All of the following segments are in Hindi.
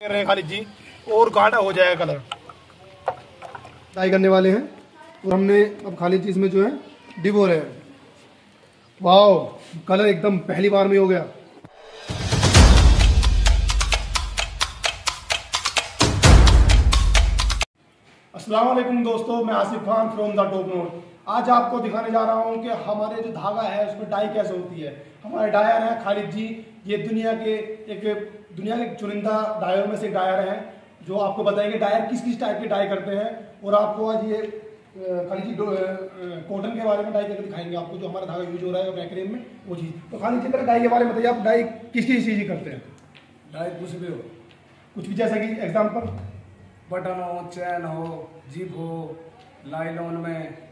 कर रहे हैं खालिद जी। और गाढ़ा हो जाएगा कलर। डाई करने वाले हैं। और हमने अब खालिद जी इसमें जो है डिबो रहे हैं। वाओ, कलर एकदम पहली बार में हो गया। वालेकुम दोस्तों, मैं Asif Khan from the top note आज आपको दिखाने जा रहा हूँ कि हमारे जो धागा है, उसमें डाई कैसे होती है। हमारे डायर हैं खालिद जी ये दुनिया के एक दुनिया के चुनिंदा डायर में से एक डायर हैं जो आपको बताएँगे डायर किस किस टाइप के डाई करते हैं और आपको आज ये जी कॉटन के बारे में डाई करके दिखाएँगे आपको जो हमारा धागा यूज़ हो रहा है मैक्रेम में वो चीज़। तो खालिद जी डाई के बारे में बताइए आप डाई किस किस चीज़ करते हैं? डाई कुछ भी हो। कुछ भी जैसा कि एग्ज़ाम्पल बटन हो चैन हो जीप हो लाइलॉन में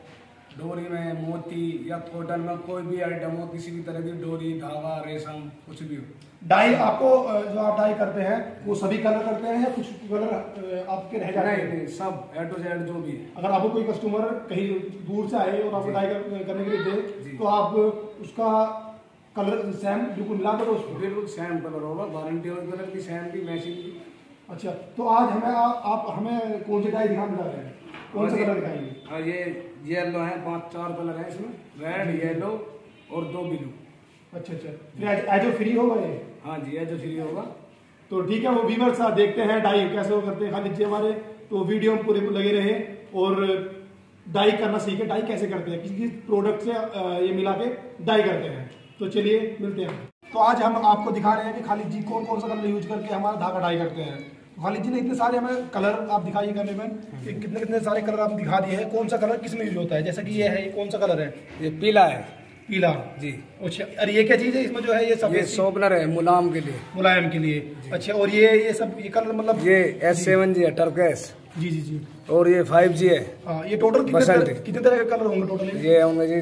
डोरी में मोती या कॉटन में कोई भी आइटम हो किसी भी तरह की डोरी धागा रेशम कुछ भी हो। डाई आपको जो आप डाई करते हैं वो सभी कलर करते हैं या कुछ कलर आपके रह जाते हैं? नहीं सब ए टू जेड जो भी है। अगर आपको कोई कस्टमर कहीं दूर से आए और आपको डाई करने के लिए दे तो आप उसका कलर सेम बिल्कुल मिला दो उसको। बिल्कुल सेम कलर होगा गारंटी और कलर की सेम की मैचिंग की अच्छा तो आज हमें आप हमें कौन सी डाई दिखाने जा रहे हैं? कौन सा कलर दिखाएँगे? हाँ ये येलो है पाँच चार कलर है इसमें रेड येलो और दो ब्लू अच्छा अच्छा। फिर एज एज फ्री होगा ये? हाँ जी ये जो फ्री होगा। तो ठीक है वो व्यूवर्स देखते हैं डाई कैसे वो करते हैं खालिद जी हमारे। तो वीडियो में पूरे लगे रहे और डाई करना सीखे डाई कैसे करते हैं किस किस प्रोडक्ट से ये मिला के डाई करते हैं। तो चलिए मिलते हैं। तो आज हम आपको दिखा रहे हैं कि खालिद जी कौन कौन सा कलर यूज़ करके हमारा धागा डाई करते हैं। खालिद जी ने इतने सारे हमें कलर आप दिखाइए करने में कि कितने कितने सारे कलर आप दिखा दिए हैं। कौन सा कलर किसमें यूज़ होता है? जैसा कि ये है ये कौन सा कलर है? ये पीला है। पीला। जी। अच्छा और ये क्या चीज़ है? इसमें जो है ये सब ये शॉपनर है मुलायम के लिए। मुलायम के लिए। अच्छा और ये ये सब ये कलर मतलब ये एस सेवन जी है टर्केस जी जी जी। और ये फाइव जी है। हाँ ये टोटल कितने तरह, कितने तरह के कलर होंगे टोटल ये होंगे जी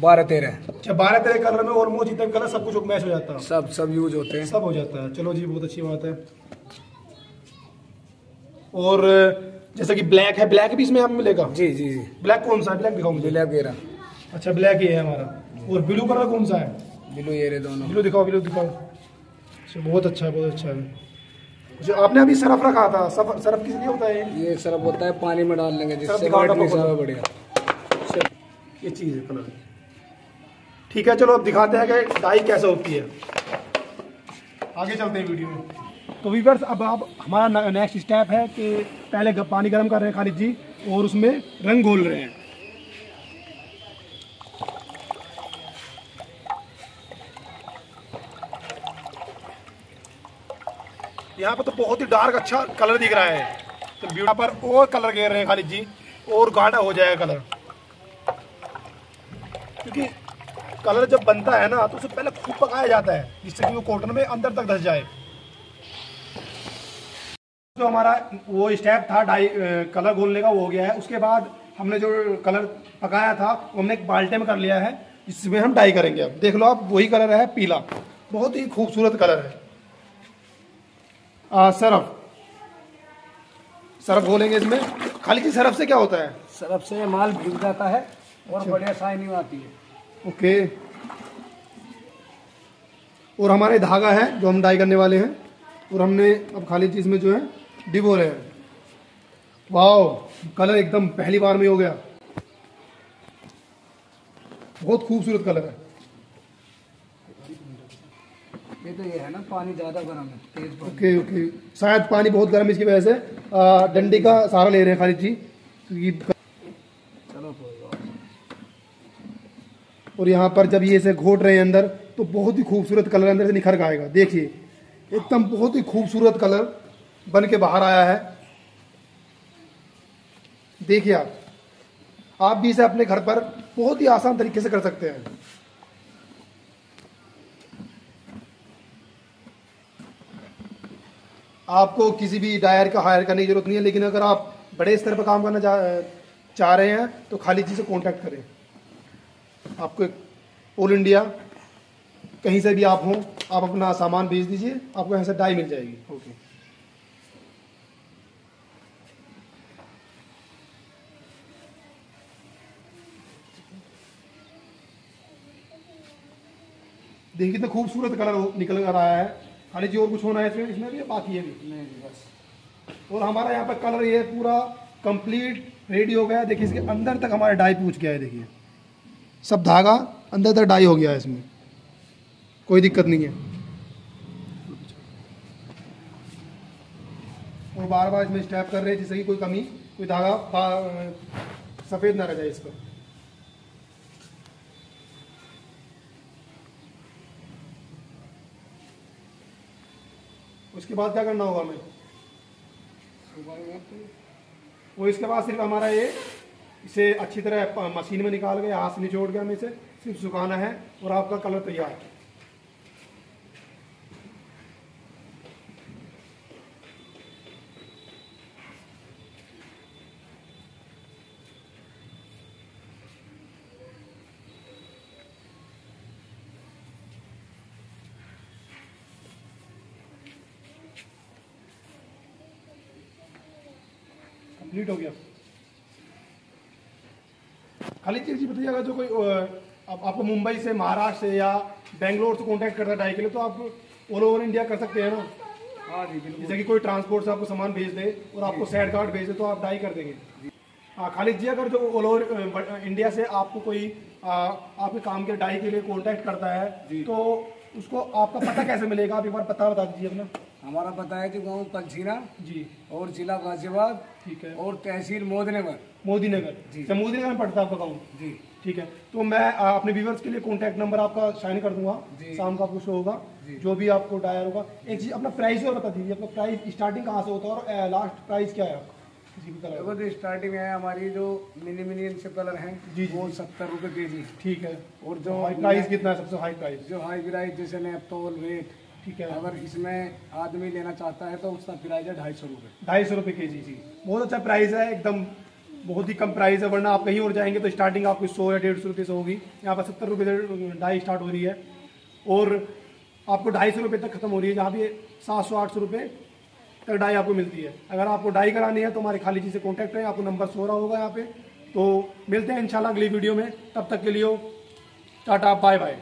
बारह तेरह। अच्छा बारह तेरह कलर में ऑलमोस्ट जितने भी कलर सब कुछ मैच हो जाता। है सब सब यूज़ होते हैं। सब हो जाता है। चलो जी बहुत अच्छी बात है। और जैसा कि ब्लैक है ब्लैक भी इसमें आप मिलेगा। जी जी जी। ब्लैक कौन सा है? ब्लैक दिखाओ मुझे। ब्लैक गेरा अच्छा ब्लैक ही है हमारा। और ब्लू कलर कौन सा है? ब्लू ये दोनों। ब्लू दिखाओ ब्लू दिखाओ। अच्छा बहुत अच्छा है बहुत अच्छा है। अच्छा आपने अभी सरफ रखा था। सरफ सरफ किस लिए होता है ये? ये सरफ होता है पानी में डाल लेंगे जिससे। बढ़िया। अच्छा, ये चीज़ है कलर ठीक है चलो अब दिखाते हैं कि डाई कैसे होती है। आगे चलते हैं वीडियो में। तो वीवर्स अब आप, हमारा नेक्स्ट स्टेप है कि पहले पानी गर्म कर रहे हैं खालिद जी, और उसमें रंग घोल रहे हैं। यहाँ पर तो बहुत ही डार्क अच्छा कलर दिख रहा है। तो यहाँ पर और कलर घेर रहे हैं खालिद जी, और गाढ़ा हो जाएगा कलर क्योंकि कलर जब बनता है ना तो उसे पहले खूब पकाया जाता है, जिससे कि वो कॉटन में अंदर तक धस जाए। जो हमारा वो स्टेप था डाई कलर घोलने का वो हो गया है। उसके बाद हमने जो कलर पकाया था वो हमने एक बाल्टे में कर लिया है जिसमें हम डाई करेंगे अब। देख लो आप वही कलर है पीला। बहुत ही खूबसूरत कलर है। आ, सरफ। सरफ घोलेंगे इसमें। खाली जी सरफ से क्या होता है? सरफ से माल भीग जाता है और बढ़िया शाइनिंग आती है। ओके। और हमारे धागा है जो हम डाई करने वाले हैं। और हमने अब खाली चीज़ में जो है डिबो रहे हैं। वाओ कलर एकदम पहली बार में हो गया। बहुत खूबसूरत कलर है। ये तो ये है ना पानी ज़्यादा गर्म है तेज पानी। Okay okay. शायद पानी बहुत गर्म है इसकी वजह से डंडी का सहारा ले रहे हैं खालिद जी। क्योंकि चलो और यहाँ पर जब ये इसे घोट रहे हैं अंदर तो बहुत ही खूबसूरत कलर अंदर से निखर के आएगा। देखिए एकदम बहुत ही खूबसूरत कलर। बन के बाहर आया है। देखिए आप आप भी इसे अपने घर पर बहुत ही आसान तरीके से कर सकते हैं। आपको किसी भी डायर का हायर करने की ज़रूरत नहीं है, लेकिन अगर आप बड़े स्तर पर काम करना चाह रहे हैं तो खाली जी से कांटेक्ट करें। आपको एक ऑल इंडिया कहीं से भी आप हों, आप अपना सामान भेज दीजिए, आपको यहाँ से डाई मिल जाएगी। ओके देखिए कितना खूबसूरत कलर निकल कर आया है। खाली जी और कुछ होना है इसमें इसमें भी बाकी है भी। नहीं बस। और हमारा यहाँ पर कलर ये पूरा कंप्लीट रेडी हो गया है। देखिए इसके अंदर तक हमारा डाई पूछ गया है देखिए। सब धागा अंदर तक डाई हो गया है इसमें। कोई दिक्कत नहीं है। और बार बार इसमें स्टैप कर रहे हैं जिससे कि कोई कमी कोई धागा सफ़ेद ना रह जाए इस उसके बाद क्या करना होगा हमें? वो इसके बाद सिर्फ़ हमारा ये, इसे अच्छी तरह मशीन में निकाल के हाथ से निचोड़ के हमें इसे सिर्फ़ सुखाना है और आपका कलर तैयार है। कंप्लीट हो गया। खाली चीज़ बताइएगा जो कोई आप, आपको मुंबई से महाराष्ट्र से या बेंगलोर से कांटेक्ट करता है डाई के लिए तो आप ऑल ओवर इंडिया कर सकते हैं ना? हाँ जी बिल्कुल। जैसे कि कोई ट्रांसपोर्ट से आपको सामान भेज दे और आपको सैड कार्ड भेज दे तो आप डाई कर देंगे। हाँ खालिद जी अगर जो ऑल ओवर इंडिया से आपको कोई आ, आपके काम के डाई के लिए कांटेक्ट करता है तो उसको आपका पता कैसे मिलेगा? आप एक बार पता बता दीजिए अपना। हमारा है कि गाँव पंचीना जी। और जिला गाजियाबाद ठीक है। और तहसील मोदनगर। मोदी नगर जी। अच्छा, मोदी नगर में पड़ता है आपका गाँव? जी। ठीक है। तो मैं अपने व्यूवर्स के लिए कॉन्टैक्ट नंबर आपका साइन कर दूँगा। शाम का आपको शो होगा। जी। भी आपको डायर होगा। एक चीज़ अपना प्राइस और बता दीजिए। अपना प्राइस स्टार्टिंग कहाँ से होता है और लास्ट प्राइस क्या है आपका? किसी भी कलर देखो जो स्टार्टिंग है हमारी जो मिनी मिनी कलर है जी। वो सत्तर रुपए के जी ठीक है। और जो हाई प्राइस कितना है सबसे हाई प्राइस जो हाई प्राइस जैसे नेपतोल वेट ठीक है। अगर इसमें आदमी लेना चाहता है तो उसका प्राइस है ढाई सौ रुपये ढाई सौ रुपये के जी। जी बहुत अच्छा प्राइस है एकदम बहुत ही कम प्राइस है वरना आप कहीं और जाएँगे तो स्टार्टिंग आपको सौ या डेढ़ सौ रुपये से होगी। यहाँ पर सत्तर रुपये से ढाई स्टार्ट हो रही है। और आपको ढाई सौ रुपये तक खत्म हो रही है जहाँ पे सात सौ आठ सौ रुपये तक डाई आपको मिलती है। अगर आपको डाई करानी है तो हमारे खाली जी से कॉन्टैक्ट करें आपको नंबर सो रहा होगा यहाँ पे। तो मिलते हैं इंशाल्लाह अगली वीडियो में। तब तक के लिए टाटा बाय बाय